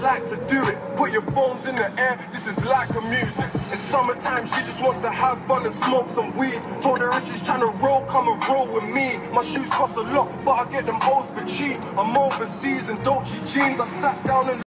like to do it. Put your phones in the air, this is like a music. It's summertime, she just wants to have fun and smoke some weed. Told her if she's trying to roll, come and roll with me. My shoes cost a lot, but I get them O's for cheap. I'm overseas in Dolce jeans, I sat down and